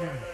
Yeah.